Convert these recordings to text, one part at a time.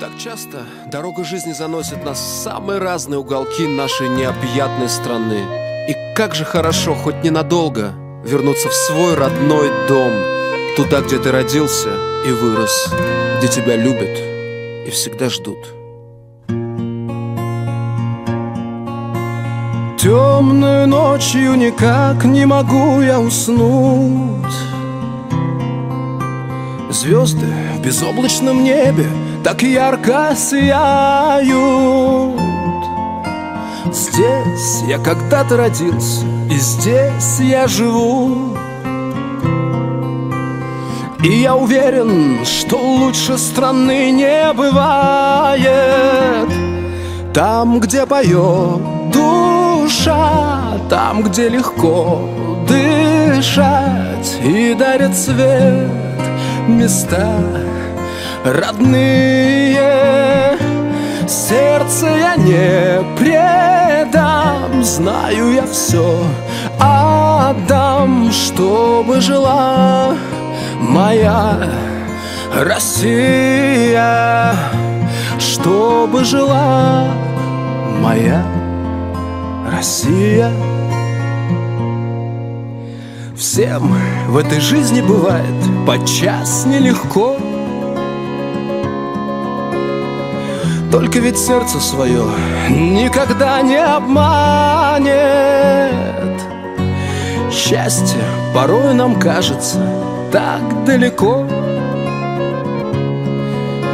Так часто дорога жизни заносит нас в самые разные уголки нашей необъятной страны. И как же хорошо хоть ненадолго вернуться в свой родной дом, туда, где ты родился и вырос, где тебя любят и всегда ждут. Темную ночью никак не могу я уснуть Звезды в безоблачном небе так ярко сияют. Здесь я когда-то родился, и здесь я живу. И я уверен, что лучше страны не бывает. Там, где поет душа, там, где легко дышать И дарит свет места родные Сердце я не предам. Знаю я все отдам Чтобы жила моя Россия. Чтобы жила моя Россия. Всем в этой жизни бывает подчас нелегко Только ведь сердце свое никогда не обманет. Счастье порой нам кажется так далеко.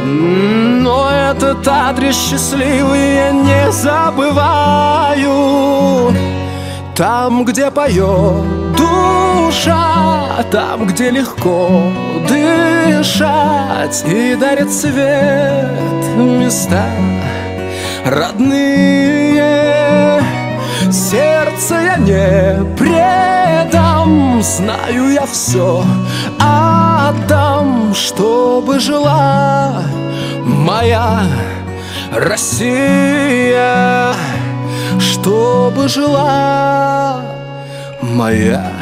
Но этот адрес счастливый я не забываю. Там, где поет душа Там, где легко дышать И дарит свет места родные Сердце я не предам. Знаю я все отдам Чтобы жила моя Россия Чтобы жила моя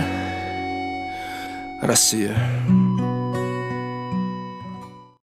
Россия